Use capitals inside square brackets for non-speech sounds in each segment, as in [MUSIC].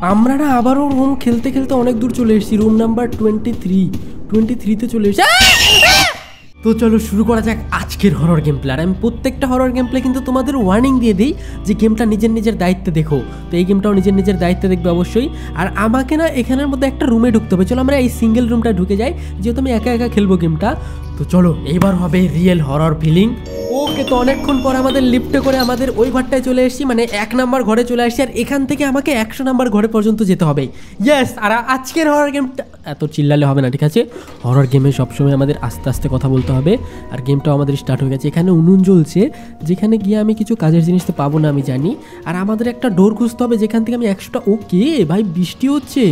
আমরা না আবারও রুম খেলতে খেলতে অনেক দূর চলে এসেছি। Room number twenty three twenty থ্রিতে চলে এসেছি। তো চলো শুরু করা যাক আজকের হরর গেম প্লে আর আমি প্রত্যেকটা হরর গেম প্লে কিন্তু তোমাদের ওয়ার্নিং দিয়ে দিই যে গেমটা নিজের নিজের দায়িত্বে দেখো। তো এই গেমটাও নিজের নিজের দায়িত্বে দেখবে অবশ্যই। আর আমাকে না এখানের মধ্যে একটা রুমে ঢুকতে হবে। চলো আমরা এই সিঙ্গেল রুমটা ঢুকে যাই। যেহেতু আমি একা একা খেলব গেমটা তো চলো এবার হবে রিয়েল হরর ফিলিং ওকে তো অনেকক্ষণ পর আমাদের লিফটে করে আমাদের ওই ঘরটায় চলে এসেছি মানে এক নাম্বার ঘরে চলে আসছি, আর এখান থেকে আমাকে একশো নাম্বার ঘরে পর্যন্ত যেতে হবে। ইয়েস আর আজকের হরর গেমটা এত চিল্লালে হবে না, ঠিক আছে? হরর গেমে সবসময় আমাদের আস্তে আস্তে কথা বলতে হবে, আর গেমটাও আমাদের স্টার্ট হয়ে গেছে। এখানে উনুন জ্বলছে, যেখানে গিয়ে আমি কিছু কাজের জিনিস তো পাবো না, আমি জানি। আর আমাদের একটা ডোর খুঁজতে হবে, যেখান থেকে আমি একশোটা ওকে, ভাই, বৃষ্টি হচ্ছে।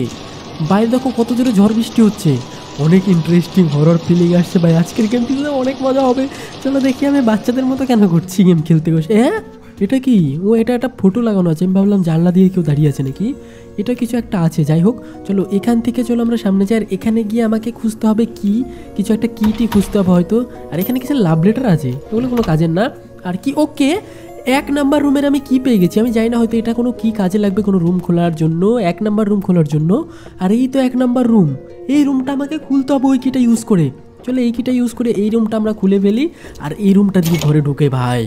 বাইরে দেখো কত জোরে ঝড় বৃষ্টি হচ্ছে। অনেক ইন্টারেস্টিং হরর ফিলিং আসছে ভাই। আজকের গেম খেলতে অনেক মজা হবে। চলো দেখি আমি বাচ্চাদের মতো কেন করছি গেম খেলতে বসে। হ্যাঁ? এটা কি? ও, এটা একটা ফটো লাগানো আছে। আমি ভাবলাম জানলা দিয়ে কেউ দাঁড়িয়ে আছে নাকি? এটা কিছু একটা আছে। যাই হোক, চলো এখান থেকে চলো আমরা সামনে যাই। আর এখানে গিয়ে আমাকে খুঁজতে হবে কি? কিছু একটা কিটি খুঁজতে হবে হয়তো। আর এখানে কিছু লাভ লেটার আছে। ওগুলো কোনো কাজের না। আর কি? ওকে এক নাম্বার রুমের আমি কি পেয়ে গেছি? আমি জানি না, হয়তো এটা কোনো কি কাজে লাগবে কোনো রুম খোলার জন্য, এক নাম্বার রুম খোলার জন্য। আর এই তো এক নাম্বার রুম। এই রুমটা আমাকে খুলতে হবে ওই কিটা ইউজ করে। চলো, এই কিটা ইউজ করে এই রুমটা আমরা খুলে ফেলি। আর এই রুমটা দিয়ে ঘরে ঢুকে ভাই।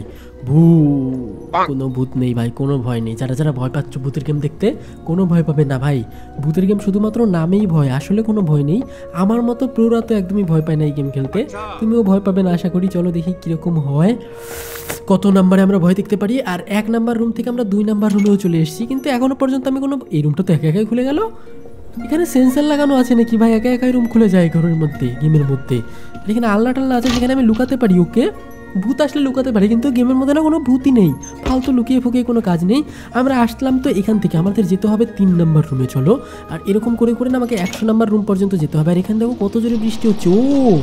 কোনো ভূত নেই ভাই, কোনো ভয় নেই। যারা যারা ভয় পাচ্ছ ভূতের গেম দেখতে, কোনো ভয় পাবে না ভাই। ভূতের গেম শুধুমাত্র নামেই ভয়, আসলে কোনো ভয় নেই। আমার মতো প্রোরা তো একদমই ভয় পায় না এই গেম খেলতে। তুমিও ভয় পাবে না, আশা করি। চলো দেখি কীরকম হয়। কত নাম্বারে আমরা ভয় দেখতে পারি। আর এক নাম্বার রুম থেকে আমরা দুই নাম্বার রুমেও চলে এসেছি। কিন্তু এখনও পর্যন্ত আমি কোনো, এই রুমটা তো একা একাই খুলে গেল। এখানে সেন্সার লাগানো আছে নাকি? ভাই, একা একাই রুম খুলে যায় ঘরের মধ্যে গেমের মধ্যে। এখানে আল্লাহ টাল্লা আছে যেখানে আমি লুকাতে পারি ওকে ভূত আসলে লুকাতে পারি, কিন্তু গেমের মধ্যে না কোনো ভূতই নেই। ফালতু লুকিয়ে ফুকিয়ে কোনো কাজ নেই। আমরা আসলাম তো এখান থেকে, আমাদের যেতে হবে তিন নম্বর রুমে চলো। আর এরকম করে করে না আমাকে একশো নম্বর রুম পর্যন্ত যেতে হবে। আর এখান দেখো কত জোরে বৃষ্টি হচ্ছে, ও!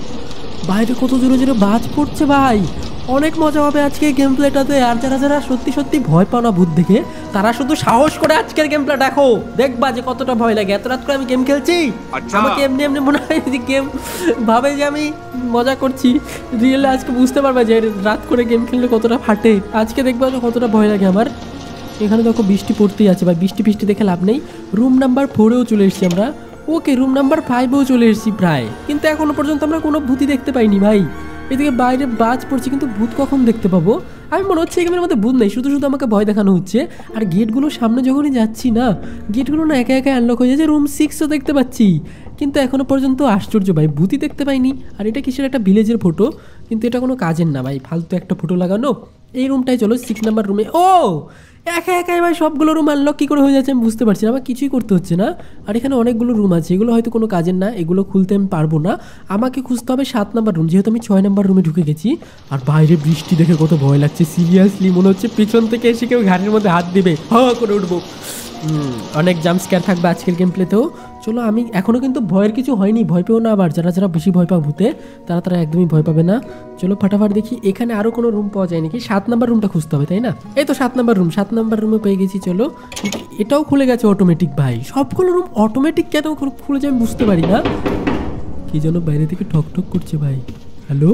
বাইরে কত জোরে জোরে বাজ পড়ছে, ভাই! অনেক মজা হবে আজকে গেম প্লেটাতে আর যারা যারা সত্যি সত্যি ভয় পাও না ভূত দেখে তারা শুধু সাহস করে আজকের গেম প্লে দেখো। দেখবা যে কতটা ভয় লাগে। এত রাত করে আমি গেম খেলছি? আমাকে এমনি এমনি মনে হয় যে গেম ভাবে যে আমি মজা করছি। রিয়েলে আজকে বুঝতে পারবে যে রাত করে গেম খেললে কতটা ফাটে। আজকে দেখবা যে কতটা ভয় লাগে আমার। এখানে দেখো বৃষ্টি পড়তেই আছে ভাই। বৃষ্টি বৃষ্টি দেখে লাভ নেই। রুম নাম্বার ফোরেও চলে এসেছি আমরা। ওকে রুম নাম্বার ফাইভেও চলে এসেছি প্রায়। কিন্তু এখনও পর্যন্ত আমরা কোনো ভূতি দেখতে পাইনি ভাই। এদিকে বাইরে বাজ পড়ছে, কিন্তু ভূত কখন দেখতে পাবো? আমি মনে হচ্ছে এখানের মধ্যে ভূত নেই, শুধু শুধু আমাকে ভয় দেখানো হচ্ছে। আর গেটগুলোর সামনে যখনই যাচ্ছি না, গেটগুলো না একা একা আনলক হয়ে যাচ্ছে রুম সিক্সও দেখতে পাচ্ছি। কিন্তু এখনও পর্যন্ত আশ্চর্য ভাই, ভূতই দেখতে পাইনি। আর এটা কিসের একটা ভিলেজের ফটো কিন্তু এটা কোনো কাজের না ভাই, ফালতু একটা ফটো লাগানো। এই রুমটাই চলো সিক্স নাম্বার রুমে ও! একা একা এবার সবগুলো রুম আনলক কী করে হয়ে যাচ্ছে আমি বুঝতে পারছি না, আমার কিছুই করতে হচ্ছে না। আর এখানে অনেকগুলো রুম আছে, এগুলো হয়তো কোনো কাজের না, এগুলো খুলতে আমি পারব না। আমাকে খুঁজতে হবে সাত নাম্বার রুম যেহেতু আমি ছয় নাম্বার রুমে ঢুকে গেছি। আর বাইরে বৃষ্টি দেখে কত ভয় লাগছে। সিরিয়াসলি মনে হচ্ছে পিছন থেকে এসে কেউ ঘাটের মধ্যে হাত দেবে, হ করে উঠবো। অনেক জাম্প স্ক্যার থাকবে আজকের গেম প্লেতেও চলো, আমি এখনও কিন্তু ভয়ের কিছু হয়নি, ভয় পেও না আবার। যারা যারা বেশি ভয় পাও ভূতে, তারা তারা একদমই ভয় পাবে না। চলো, ফাটাফাট দেখি, এখানে আরও কোনো রুম পাওয়া যায় নাকি? সাত নাম্বার রুমটা খুঁজতে হবে, তাই না? এই তো সাত নাম্বার রুম সাত নাম্বার রুমে পেয়ে গেছি, চলো। এটাও খুলে গেছে অটোমেটিক ভাই। সবগুলো রুম অটোমেটিক কেন খুলে যায় আমি বুঝতে পারি না। কি যেন বাইরে থেকে ঠক ঠক করছে, ভাই। হ্যালো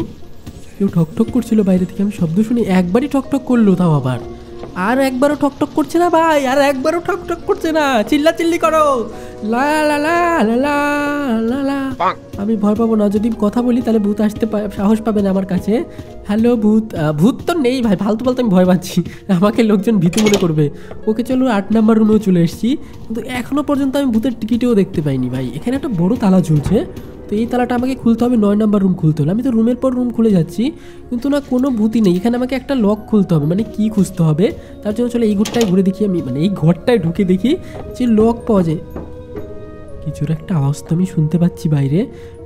কেউ ঠক ঠক করছিল বাইরে থেকে, আমি শব্দ শুনি, একবারই ঠক ঠক করল তাও আবার। আর একবারও ঠক ঠক করছে না ভাই আর একবারও ঠক ঠক করছে না। চিল্লা চিল্লি করো। লা লা লা লা লা লা আমি ভয় পাবো না যদি কথা বলি তাহলে ভূত আসতে সাহস পাবে না আমার কাছে। হ্যালো ভূত ভূত তো নেই ভাই ফালতু বলতে আমি ভয় পাচ্ছি। আমাকে লোকজন ভীতু মনে করবে। ওকে চলো আট নাম্বার রুমেও চলে এসেছি। কিন্তু এখনও পর্যন্ত আমি ভূতের টিকিটেও দেখতে পাইনি ভাই। এখানে একটা বড় তালা ঝুলছে। তো এই তালাটা আমাকে খুলতে হবে, নয় নাম্বার রুম খুলতে হলে আমি তো রুমের পর রুম খুলে যাচ্ছি, কিন্তু না কোনো ভূতি নেই। এখানে আমাকে একটা লক খুলতে হবে মানে কি খুঁজতে হবে? তার জন্য চলো এই ঘরটায় ঘুরে দেখি আমি মানে এই ঘরটায় ঢুকে দেখি যে লক পাওয়া যায়। কিছুর একটা আওয়াজ তো আমি শুনতে পাচ্ছি বাইরে।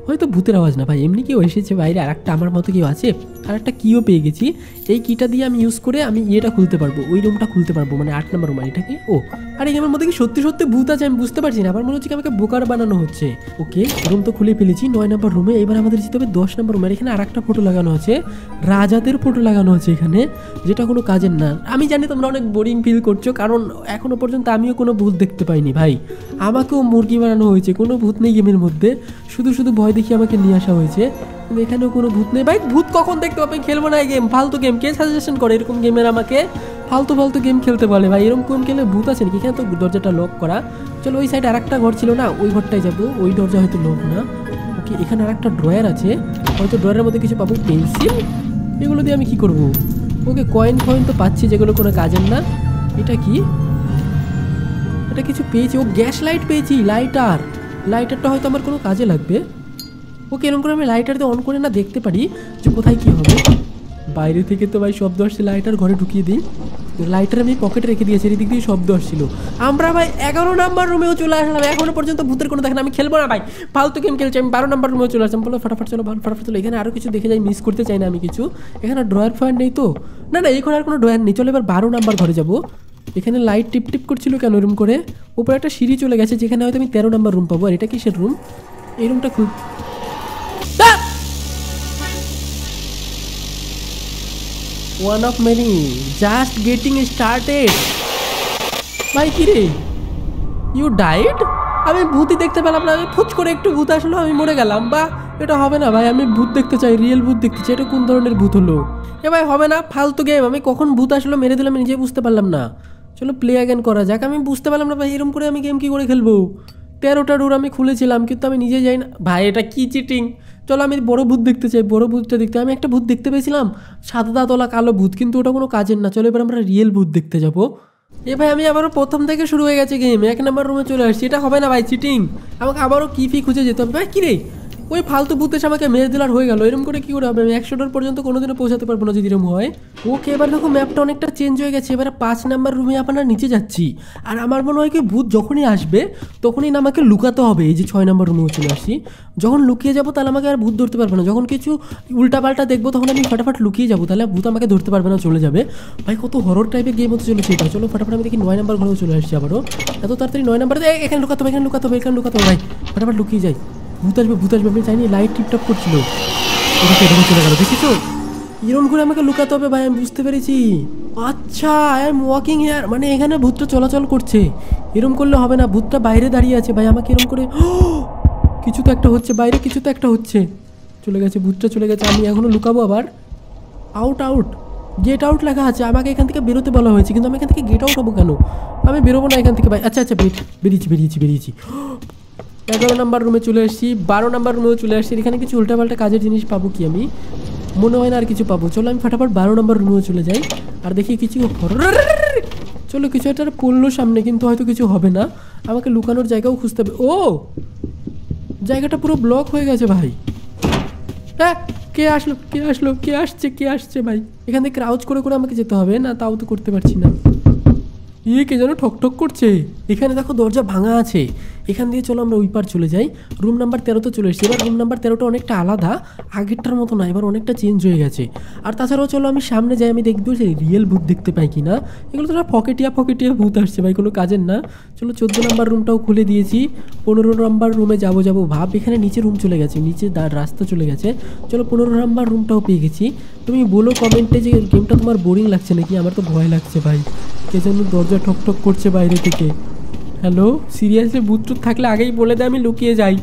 হয়তো ভূতের আওয়াজ না ভাই, এমনি কেউ এসেছে বাইরে আর একটা আমার মতো কেউ আছে আর একটা কিও পেয়ে গেছি। এই কিটা দিয়ে আমি ইউজ করে আমি ইয়েটা খুলতে পারব, ওই রুমটা খুলতে পারব মানে আট নম্বর রুম আর এটা কি ও, আর এই গেমের মধ্যে কি সত্যি সত্যি ভূত আছে আমি বুঝতে পারছি না আমার মনে হচ্ছে আমাকে বোকার বানানো হচ্ছে। ওকে রুম তো খুলে ফেলেছি, নয় নম্বর রুমে এবার আমাদের যেতে হবে দশ নম্বর রুমে আর এখানে আর একটা ফটো লাগানো আছে, রাজাদের ফটো লাগানো আছে এখানে, যেটা কোনো কাজের না। আমি জানি তোমরা অনেক বোরিং ফিল করছ, কারণ এখনও পর্যন্ত আমিও কোনো ভূত দেখতে পাইনি ভাই। আমাকেও মুরগি বানানো হয়েছে, কোনো ভূত নেই গেমের মধ্যে। শুধু শুধু ভয় দেখিয়ে আমাকে নিয়ে আসা হয়েছে। এখানেও কোনো ভূত নেই। ভাই, ভূত কখন দেখতে পাবে খেলব না এই গেম ফালতু গেম কে সাজেশন করে এরকম গেমের আমাকে? ফালতু ফালতু গেম খেলতে বলে ভাই। এরকম গেম খেলে ভূত আছে নাকি? এখানে তো দরজাটা লক করা। চলো ওই সাইডে আরেকটা ঘর ছিল না? ওই ঘরটায় যাব। ওই দরজা হয়তো লক না। ওকে এখানে আরেকটা ড্রয়ার আছে। হয়তো ড্রয়ারের মধ্যে কিছু পাবো। পেন্সিল এগুলো দিয়ে আমি কি করব? ওকে কয়েন ফয়েন তো পাচ্ছি, যেগুলো কোনো কাজের না। এটা কি? এটা কিছু পেয়েছি। ও গ্যাস লাইট পেয়েছি। লাইটার লাইটারটা হয়তো আমার কোনো কাজে লাগবে। ওকে এরকম করে আমি লাইটার দিয়ে অন করে না দেখতে পারি যে কোথায় কি হবে। বাইরে থেকে তো ভাই শব্দ আসছে লাইটার ঘরে ঢুকিয়ে দিই। লাইটার আমি পকেটে রেখে দিয়েছি, এদিক দিয়ে শব্দ আসছিল। আমরা ভাই এগারো নাম্বার রুমেও চলে আসলাম, এখনও পর্যন্ত ভূতের কোনো দেখেন, আমি খেলব না ভাই। ফালতু গেম খেলছি, আমি বারো নাম্বার রুমেও চলে আসলাম, বলো ফটাফট চলো ফটাফট চলো। এখানে আরও কিছু দেখে যাই মিস করতে চাই না আমি কিছু। এখানে ড্রয়ার ফয়ার নেই তো। না না ঘরে আর কোনো ড্রয়ার নেই। চলো এবার বারো নাম্বার ঘরে যাব। এখানে লাইট টিপ টিপ করছিল কেন রুম করে? উপরে একটা সিঁড়ি চলে গেছে, যেখানে হয়তো আমি তেরো নাম্বার রুম পাবো। আর এটা কিসের রুম এই রুমটা খুব one of many just getting started ভাই কি রে? ইউ ডাইড আমি ভূতই দেখতে পেলাম না। আমি ফুচ করে একটু ভূত আসলো, আমি মরে গেলাম। বা, এটা হবে না ভাই, আমি ভূত দেখতে চাই রিয়েল ভূত দেখতে চাই। এটা কোন ধরনের ভূত হলো? এ ভাই, হবে না, ফালতু গেম আমি কখন ভূত আসলো মেরে দিলাম, আমি নিজে বুঝতে পারলাম না। চলো প্লে অ্যাগেন করা যাক। আমি বুঝতে পারলাম না ভাই এরকম করে আমি গেম কি করে খেলব? তেরোটা ডোর আমি খুলেছিলাম, কিন্তু আমি নিজে যাই না। ভাই, এটা কী চিটিং চলো আমি বড় ভূত দেখতে চাই, বড় ভূতটা দেখতে। আমি একটা ভূত দেখতে পেয়েছিলাম, সাদা তোলা কালো ভূত, কিন্তু ওটা কোনো কাজের না। চলো এবার আমরা রিয়েল ভূত দেখতে যাব। এ ভাই, আমি আবারও প্রথম থেকে শুরু হয়ে গেছে গেম এক নাম্বার রুমে চলে আসছি। এটা হবে না ভাই চিটিং আমাকে আবারও কি ফি খুঁজে যেতে হবে? ভাই কী রে ওই ফালতু ভূত আমাকে মেরে দিলার হয়ে গেল। এরকম করে কি করে হবে? আমি একশো ডোর পর্যন্ত কোনোদিনও পৌঁছাতে পারব না যদি এরকম হয়। ওকে, এবার দেখো ম্যাপটা অনেকটা চেঞ্জ হয়ে গেছে। এবারে পাঁচ নাম্বার রুমে আপনারা নিচে যাচ্ছি। আর আমার মনে হয় কি, ভূত যখনই আসবে, তখনই না আমাকে লুকাতে হবে। এই যে ছয় নাম্বার রুমেও চলে আসি যখন লুকিয়ে যাব, তাহলে আমাকে আর ভূত ধরতে পারবে না। যখন কিছু উল্টাপাল্টা দেখব, তখন আমি ফটাফট লুকিয়ে যাব। তাহলে ভূত আমাকে ধরতে পারবে না, চলে যাবে। ভাই, কত হরর টাইপের গেম হতে চলেছে এটা চলো ফটাফট আমি দেখি নয় নাম্বার ঘরেও চলে আসছি আবারও। এত তাড়াতাড়ি নয় নাম্বার এখানে লুকাতে হবে, এখানে লুকাতে হবে, এখানে লুকাতে হবে। ভাই, ফটাফট লুকিয়ে যাই। ভূত আসবে ভূত আসবে, আমি চাইনি লাইট টিপটপ করছিল। ওটাকে এরকম চলে গেল দেখেছ এরকম করে আমাকে লুকাতে হবে ভাই, আমি বুঝতে পেরেছি। আচ্ছা আই এম ওয়াকিং হেয়ার মানে এখানে ভূতটা চলাচল করছে। এরম করলে হবে না, ভূতটা বাইরে দাঁড়িয়ে আছে ভাই, আমাকে এরম করে কিছু তো একটা হচ্ছে, বাইরে কিছু তো একটা হচ্ছে। চলে গেছে, ভূতটা চলে গেছে, আমি এখনও লুকাবো আবার। আউট আউট গেট আউট লেখা আছে, আমাকে এখান থেকে বেরোতে বলা হয়েছে, কিন্তু আমি এখান থেকে গেট আউট হব কেন? আমি বেরোবো না এখান থেকে ভাই আচ্ছা আচ্ছা বেরিয়েছি বেরিয়েছি বেরিয়েছি। এগারো নাম্বার রুমে চলে এসেছি বারো নাম্বার রুমেও চলে আসছি। এখানে কিছু উল্টাপাল্টা কাজের জিনিস পাবো কি আমি? মনে হয় না আর কিছু পাবো। চলো আমি ফাটাফাট বারো নাম্বার রুমেও চলে যাই। আর দেখি কিছু [LAUGHS] চলো, কিছু একটা পড়ল সামনে, কিন্তু হয়তো কিছু হবে না। আমাকে লুকানোর জায়গাও খুঁজতে হবে। ও! জায়গাটা পুরো ব্লক হয়ে গেছে ভাই। হ্যাঁ কে আসলো কে আসলো, কে আসছে কে আসছে ভাই? এখান থেকে ক্রাউচ করে করে আমাকে যেতে হবে। না, তাও তো করতে পারছি না। ইয়ে কে যেন ঠকঠক করছে। এখানে দেখো দরজা ভাঙা আছে। এখান দিয়ে চলো আমরা ওই পার চলে যাই। রুম নাম্বার তেরোতে চলে এসেছি। এবার রুম নাম্বার তেরোটা অনেকটা আলাদা, আগেরটার মতো না, এবার অনেকটা চেঞ্জ হয়ে গেছে। আর তাছাড়াও চলো আমি সামনে যাই, আমি দেখব যে রিয়েল ভূত দেখতে পাই কি না এগুলো তো ফকেটিয়া ফকেটিয়া ভূত আসছে ভাই, কোনো কাজের না। চলো চোদ্দ নাম্বার রুমটাও খুলে দিয়েছি। পনেরো নাম্বার রুমে যাব যাব ভাব। এখানে নিচে রুম চলে গেছে, নিচে রাস্তা চলে গেছে। চলো পনেরো নাম্বার রুমটাও পেয়ে গেছি। তুমি বলো কমেন্টে যে গেমটা তোমার বোরিং লাগছে নাকি? আমার তো ভয় লাগছে ভাই। কে যেন দরজা ঠকঠক করছে বাইরে থেকে। হ্যালো সিরিয়াসলি ভূতটুত থাকলে আগেই বলে দেয় আমি লুকিয়ে যাই।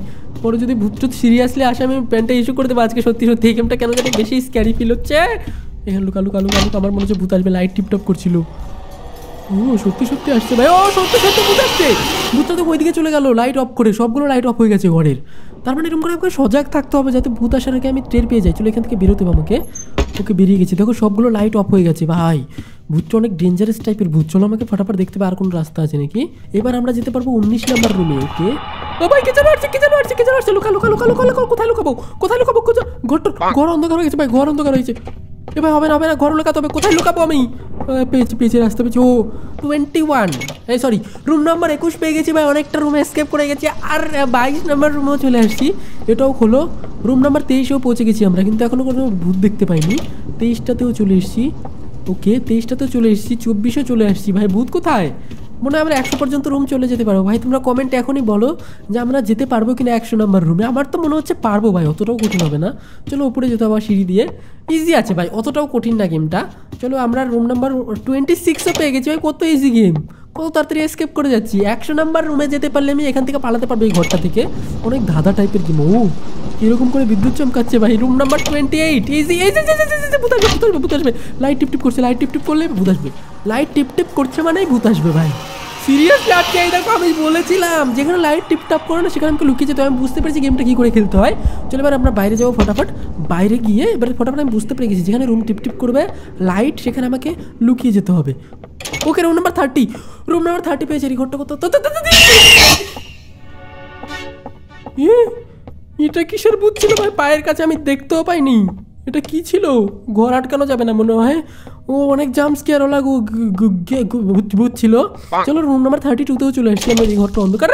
পরে যদি ভূতটুত সিরিয়াসলি আসে, আমি প্যান্টটা ইস্যু করে দেবো আজকে। সত্যি সত্যি, এই গেমটা কেন জানি বেশি স্ক্যারি ফিল হচ্ছে। এখানে লুকা লুকা লুকা লুকা আমার মনে হচ্ছে ভূত আসবে লাইট টিপটপ করছিল। ও, সত্যি সত্যি আসছে ভাই। ও, সত্যি সত্যি ভূত আসছে। ভূতটা তো ওইদিকে চলে গেল লাইট অফ করে, সবগুলো লাইট অফ হয়ে গেছে ঘরের। তার মানে এরকম করে সজাগ থাকতে হবে, যাতে ভূত আসার আগে আমি টের পেয়ে যাই। চলো এখান থেকে বেরোতে হবে আমাকে। ওকে বেরিয়ে গেছি। দেখো, সবগুলো লাইট অফ হয়ে গেছে, ভাই। ভূতটা অনেক ডেঞ্জারাস টাইপের ভূত। চলো আমাকে ফটাফট দেখতে পাবে আর কোনো রাস্তা আছে নাকি। এবার আমরা যেতে পারব উনিশ নাম্বার রুমে ওকে ভাই কে কে কোথায় লুকাবো? কোথায় লুকাবো? কোথায় ঘর অন্ধকার হয়ে গেছে, ভাই ঘর অন্ধকার হয়েছে। এবার হবে না হবে না, ঘর লুকাতে হবে কোথায় লুকাবো আমি? পেয়েছি পেয়েছি, রাস্তা পেয়েছি। ও টোয়েন্টি ওয়ান এই সরি রুম নাম্বার একুশ পেয়ে গেছি ভাই, অনেকটা রুমে এসকেপ করে গেছি। আর বাইশ নাম্বার রুমেও চলে আসছি। এটাও খোলো। রুম নাম্বার তেইশেও পৌঁছে গেছি আমরা, কিন্তু এখনও কোনো ভূত দেখতে পাইনি। তেইশটাতেও চলে এসেছি। ওকে তেইশটাতেও চলে এসেছি, চব্বিশেও চলে আসছি। ভাই, ভূত কোথায়? মনে হয় আমরা একশো পর্যন্ত রুম চলে যেতে পারব। ভাই, তোমরা কমেন্ট এখনই বলো যে আমরা যেতে পারব কিনা একশো নাম্বার রুমে আমার তো মনে হচ্ছে পারব ভাই, অতটাও কঠিন হবে না। চলো উপরে যেতে হবে সিঁড়ি দিয়ে। ইজি আছে ভাই, অতটাও কঠিন না গেমটা চলো আমরা রুম নাম্বার টোয়েন্টি সিক্সও পেয়ে গেছি। ভাই, কত ইজি গেম কত তাড়াতাড়ি এসকেপ করে যাচ্ছি? একশো নাম্বার রুমে যেতে পারলে আমি এখান থেকে পালাতে পারব এই ঘরটা থেকে। অনেক ধাঁধা টাইপের গেম ও। এরকম করে বিদ্যুৎ চমকাচ্ছে ভাই। Room number twenty eight easy এই ভূত আসবে ভূত আসবে আসবে। লাইট টিপ টিপ করছে লাইট টিপ টিপ করলে ভূত আসবে। লাইট টিপ টিপ করছে মানেই ভূত আসবে ভাই। সিরিয়াসলি আজকে এই দেখো, আমি বলেছিলাম, যেখানে লাইট টিপ টাপ করে না, সেখানে আমাকে লুকিয়ে যেতে। আমি বুঝতে পেরেছি গেমটা কী করে খেলতে হয়। চলো এবার আমরা বাইরে যাব ফটাফট। বাইরে গিয়ে, এবার ফটাফট আমি বুঝতে পেরে গেছি, যেখানে রুম টিপ টিপ করবে লাইট সেখানে আমাকে লুকিয়ে যেতে হবে। Okay room number thirty room number thirty পেয়েছে ঘরটা কত এটা কিসের বুঝছিল ছিল ভাই পায়ের কাছে আমি দেখতেও পাইনি এটা কি ছিল? ঘর আটকানো যাবে না মনে হয়। ও অনেক জাম্প স্কেয়ার ওলা গু- গু- গু- ভূত ছিল। চলো রুম নাম্বার থার্টি টুতেও চলে এসেছি আমরা এই ঘরটা অন্ধকার।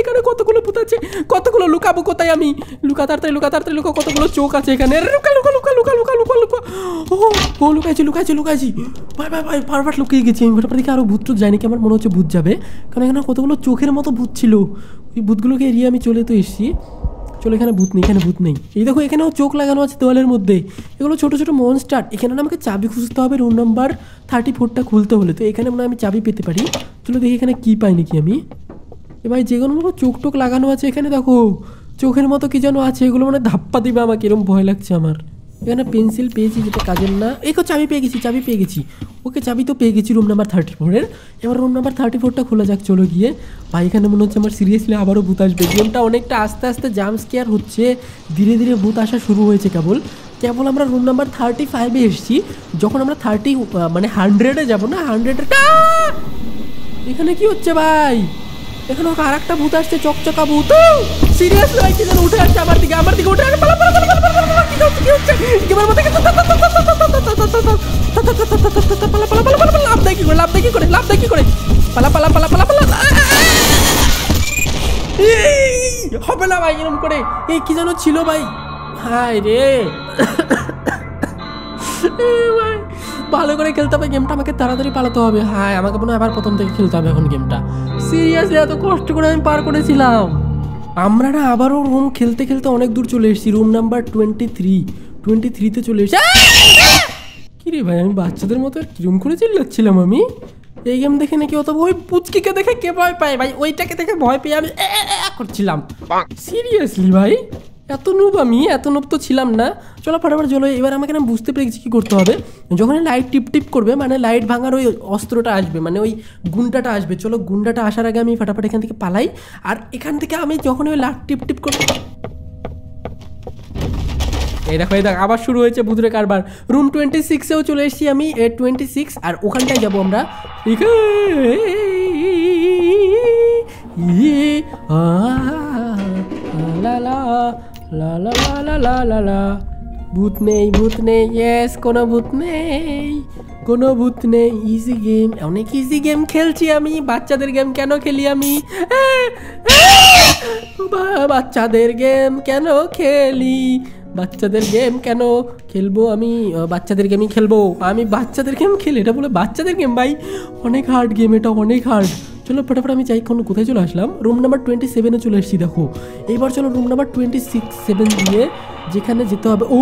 এখানে কতগুলো ভূত আছে? কতগুলো লুকাবো কোথায় আমি? লুকা তাড়াতাড়ি লুকা তাড়াতাড়ি, লুকা, কতগুলো চোখ আছে এখানে? লুকা লুকা লুকা লুকা লুকা লুকা লুকা। ও ও, লুকাইছি লুকাইছি লুকাইছি। ভাই ভাই ভাই, বারবার লুকিয়ে গেছি আমি। ফটাফট দেখে আরও ভূত টুত যায়নি কি? আমার মনে হচ্ছে ভূত যাবে। কারণ এখানে কতগুলো চোখের মতো ভূত ছিল। ওই ভূতগুলোকে এড়িয়ে আমি চলে তো এসেছি। চলো এখানে ভূত নেই, এখানে ভূত নেই। এই দেখো এখানেও চোখ লাগানো আছে দেওয়ালের মধ্যে। এগুলো ছোটো ছোটো মনস্টার এখানে না আমাকে চাবি খুঁজতে হবে রুম নাম্বার থার্টি ফোরটা খুলতে হলে। তো এখানে মনে আমি চাবি পেতে পারি। চলো দেখি এখানে কী পাই নাকি আমি। এবার যে কোনো চোখ টোক লাগানো আছে এখানে, দেখো। চোখের মতো কি যেন আছে, এগুলো মানে ধাপ্পা দিবে আমাকে এরকম ভয় লাগছে আমার। এখানে পেন্সিল পেয়েছি যেটা কাজের না। এই চাবি পেয়ে গেছি, চাবি পেয়ে গেছি। ওকে, চাবি তো পেয়ে গেছি রুম নাম্বার থার্টি ফোরের এবার রুম নাম্বার থার্টি ফোরটা খোলা যাক, চলো গিয়ে। ভাই, এখানে মনে হচ্ছে আমার সিরিয়াসলি আবারও ভূত আসবে। গেমটা অনেকটা আস্তে আস্তে জাম্প স্কেয়ার হচ্ছে। ধীরে ধীরে ভূত আসা শুরু হয়েছে কেবল। কেবল আমরা রুম নাম্বার থার্টি ফাইভে এসেছি। যখন আমরা থার্টি মানে হান্ড্রেডে যাব না হান্ড্রেডে এখানে কি হচ্ছে ভাই? এখানে ওকে আর একটা ভূত আসছে চকচকা ভূত সিরিয়াসলি ভাই কি যেন উঠে আসছে আমার দিকে আমার দিকে উঠে আসছে হবে না ভাই এরকম করে এই কি যেন ছিল ভাই হায় রে ভালো করে খেলতে হবে গেমটা আমাকে তাড়াতাড়ি পালাতে হবে হ্যাঁ আমাকে মনে হয় আবার প্রথম থেকে খেলতে হবে এখন গেমটা সিরিয়াসলি এত কষ্ট করে আমি পার করেছিলাম। আমরা না আবারও রুম খেলতে খেলতে অনেক দূর চলে এসেছি। Room number twenty three twenty থ্রিতে চলে এসেছি। কিরে ভাই আমি বাচ্চাদের মতো কিরম করে চিল্লাচ্ছিলাম আমি? এই গেম দেখে নাকি অত ওই পুচকিকে দেখে কে ভয় পায়? ভাই ওইটাকে দেখে ভয় পেয়ে আমি করছিলাম। সিরিয়াসলি ভাই? এত নুব আমি, এত নুব তো ছিলাম না। চলো ফটাফট চলো, এবার আমাকে না বুঝতে পেরেছি কী করতে হবে। যখন লাইট টিপ টিপ করবে মানে লাইট ভাঙার ওই অস্ত্রটা আসবে মানে ওই গুন্ডাটা আসবে। চলো গুন্ডাটা আসার আগে আমি ফটাফট এখান থেকে পালাই। আর এখান থেকে আমি যখন ওই লাইট টিপ টিপ করব এই দেখো এই দেখো, আবার শুরু হয়েছে ভূতের কারবার। রুম টোয়েন্টি সিক্সেও চলে এসেছি আমি এ টোয়েন্টি সিক্স আর ওখানটায় যাব আমরা। লা লা লা লা লা লা। ভূত নেই ভূত নেই ইয়েস কোনো ভূত নেই। কোনো ভূত নেই ইজি গেম অনেক ইজি গেম খেলছি আমি। বাচ্চাদের গেম কেন খেলি আমি? বাচ্চাদের গেম কেন খেলি? বাচ্চাদের গেম কেন খেলব আমি? বাচ্চাদের গেমই খেলব। আমি বাচ্চাদের গেম খেলি। এটা বলে বাচ্চাদের গেম ভাই। অনেক হার্ড গেম এটা অনেক হার্ড চলো ফটাফট আমি চাই কোনো কোথায় চলে আসলাম? রুম নাম্বার টোয়েন্টি সেভেনে চলে এসেছি দেখো। এইবার চলো room number twenty six seven দিয়ে যেখানে যেতে হবে। ও,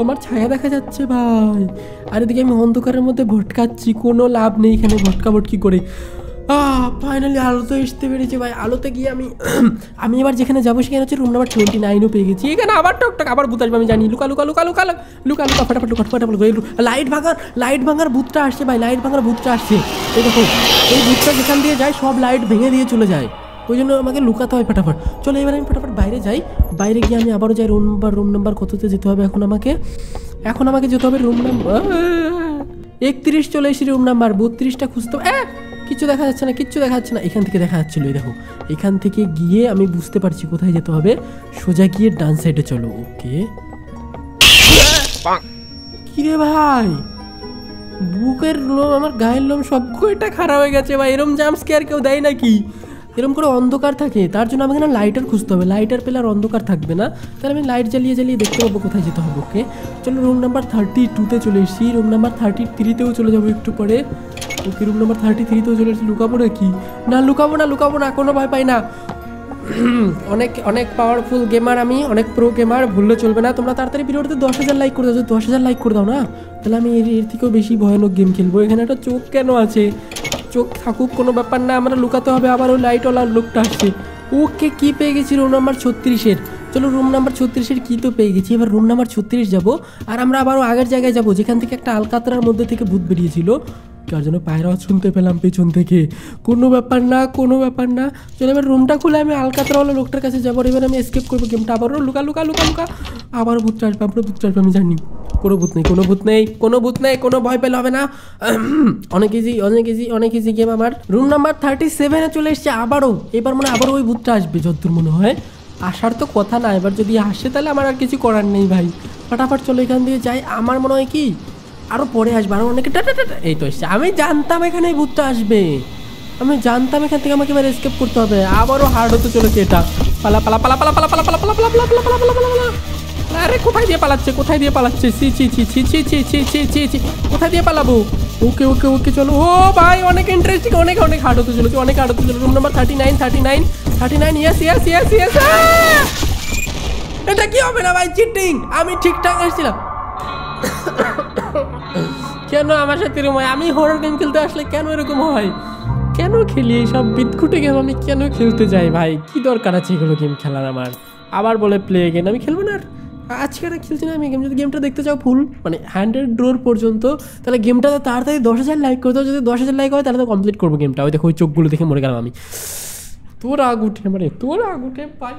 আমার ছায়া দেখা যাচ্ছে ভাই। আর এদিকে আমি অন্ধকারের মধ্যে ভটকাচ্ছি, কোনো লাভ নেই এখানে ভটকা ভটকি করে। ফাইনালি আলোতে আসতে পেরেছে ভাই। আলোতে গিয়ে আমি [CLEARS THROAT] আমি এবার যেখানে যাব সেখানে হচ্ছে রুম নাম্বার টোয়েন্টি নাইনও পেয়ে গেছি। এখানে আবার টকটক আবার ভূত আসবে, আমি জানি। লুকা লুকা লুকা লুকা লুকা লুকা ফটাফট লুকা, ফটাফট লাইট ভাঙার লাইট ভাঙার ভূতটা আসছে ভাই লাইট ভাঙার ভূতটা আসছে। এই দেখো, এই ভূতটা যেখান দিয়ে যায়, সব লাইট ভেঙে দিয়ে চলে যায়। ওই জন্য আমাকে লুকাতে হয় ফটাফট। চলো, এবার আমি ফটাফট বাইরে যাই। বাইরে গিয়ে আমি আবারও যাই রুম নাম্বার রুম নাম্বার কততে যেতে হবে এখন আমাকে? এখন আমাকে যেতে হবে রুম নাম্বার একত্রিশ চলে এসেছি রুম নাম্বার বত্রিশটা খুঁজতে হবে। কিচ্ছু দেখা যাচ্ছে না, কিচ্ছু দেখা যাচ্ছে না। এখান থেকে দেখা যাচ্ছিল, এই দেখো। এখান থেকে গিয়ে আমি বুঝতে পারছি কোথায় যেতে হবে। সোজা গিয়ে ডান সাইডে চলো, ওকে? কিরে ভাই? বুকের লোম, আমার গায়ের লোম সব কয়টা খারাপ হয়ে গেছে ভাই। এরম জাম্প স্কেয়ার কেউ দেয় নাকি? এরকম করে অন্ধকার থাকে, তার জন্য আমাকে না লাইটার খুঁজতে হবে। লাইটার পেলে আর অন্ধকার থাকবে না। তাহলে আমি লাইট জ্বালিয়ে জ্বালিয়ে দেখতে পাবো কোথায় যেতে হবে, ওকে? চলো রুম নাম্বার থার্টি টুতে চলে এসেছি। রুম নাম্বার থার্টি থ্রিতেও চলে যাব একটু পরে। ওকে রুম নাম্বার থার্টি থ্রিতেও চলে এসেছি লুকাবো নাকি? না, লুকাবো না লুকাবো না, কোনো ভয় পাই না। [CLEARS THROAT] অনেক অনেক পাওয়ারফুল গেমার আমি, অনেক প্রো গেমার ভুললে চলবে না। তোমরা তাড়াতাড়ি ভিডিওতে দশ হাজার লাইক করে দাও। দশ হাজার লাইক করে দাও না, তাহলে আমি এর এর থেকেও বেশি ভয়ানক গেম খেলব। এখানে একটা চোখ কেন আছে? চোখ থাকুক, কোনো ব্যাপার না। আমরা লুকাতে হবে। আবার ওই লাইটওয়ালা লোকটা আসছে। ওকে কি পেয়ে গেছি? রুম নাম্বার ছত্রিশের। চলো রুম নাম্বার ছত্রিশের কি তো পেয়ে গেছি? এবার রুম নাম্বার ছত্রিশ যাব। আর আমরা আবারও আগের জায়গায় যাব, যেখান থেকে একটা আলকাতরার মধ্যে থেকে ভূত বেরিয়েছিল। কার জন্য পায়ের আওয়াজ শুনতে পেলাম পেছন থেকে। কোনো ব্যাপার না, কোনো ব্যাপার না। চলো এবার রুমটা খুলে আমি আলকাতরাওয়ালা লোকটার কাছে যাব এবার আমি এসকেপ করব গেমটা। আবারও লুকা লুকা লুকা লুকা। আবারও ভূত আসবে আবারও ভূত আসবে আমি জানি। কোনো ভূত নেই, কোনো ভূত নেই, কোনো ভূত নেই, কোনো ভয় পেলে হবে না। [CLEARS THROAT] অনেক ইজি অনেক ইজি অনেক ইজি গেম আমার। রুম নাম্বার থার্টি সেভেনে চলে এসছে আবারও। এবার মনে আবারও ওই ভূতটা আসবে যতদূর মনে হয়। আসার তো কথা না, এবার যদি আসে তাহলে আমার আর কিছু করার নেই ভাই। ফটাফট চলো এখান দিয়ে যাই। আমার মনে হয় কি আরও পরে আসবে আরও অনেকে। এই তো এসছে আমি জানতাম এখানে ভূতটা আসবে আমি জানতাম এখান থেকে আমাকে এবার এসকেপ করতে হবে আবারও হার্ড হতে চলেছে এটা পালা পালা পালা পালা পালা পালা পালা পালা পালা পালা পালা পালা পালা পালা পালা আরে কোথায় দিয়ে পালাচ্ছে কোথায় দিয়ে পালাচ্ছে ছি ছি ছি ছি ছি ছি ছি ছি ছি ছি কোথায় দিয়ে পালাবো ওকে ওকে ওকে চলো ও ভাই অনেক ইন্টারেস্টিং অনেক অনেক হার্ড হতে চলেছে অনেক হার্ড হতে চলেছে room number thirty nine thirty nine thirty nine yes yes yes yes এটা কি হবে না ভাই চিটিং আমি ঠিকঠাক আসছিলাম কেন আমার সাথে এরকম হয়? আমি হরর গেম খেলতে আসলে কেন এরকম হয়? কেন খেলি এইসব? বিদকুটে গেম আমি কেন খেলতে যাই ভাই? কি দরকার আছে এগুলো গেম খেলার আমার? আবার বলে প্লে গেম আমি খেলব না আর। আজকে আর খেলছি না আমি। গেম যদি গেমটা দেখতে চাও ফুল মানে হান্ড্রেড ড্রোর পর্যন্ত, তাহলে গেমটাতে তাড়াতাড়ি দশ হাজার লাইক করতে যদি দশ হাজার লাইক হয়, তাহলে তো কমপ্লিট করব গেমটা ওই দেখো, ওই চোখগুলো দেখে মরে গেলাম আমি। তোর আগ উঠে মানে তোর আগ উঠে পাই